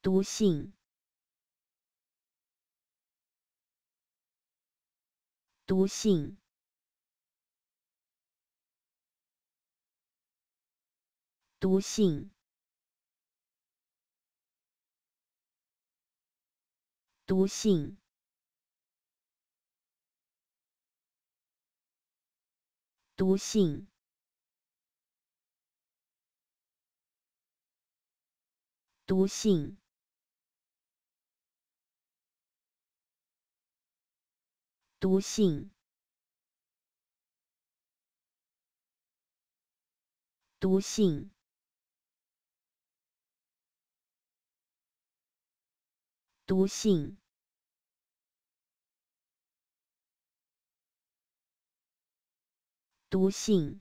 毒性，毒性，毒性，毒性，毒性。毒性，毒性，毒性，毒性，毒性。